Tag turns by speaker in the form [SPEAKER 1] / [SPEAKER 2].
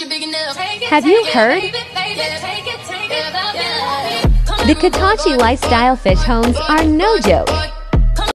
[SPEAKER 1] Have you heard? The Katachi lifestyle fish homes are no joke.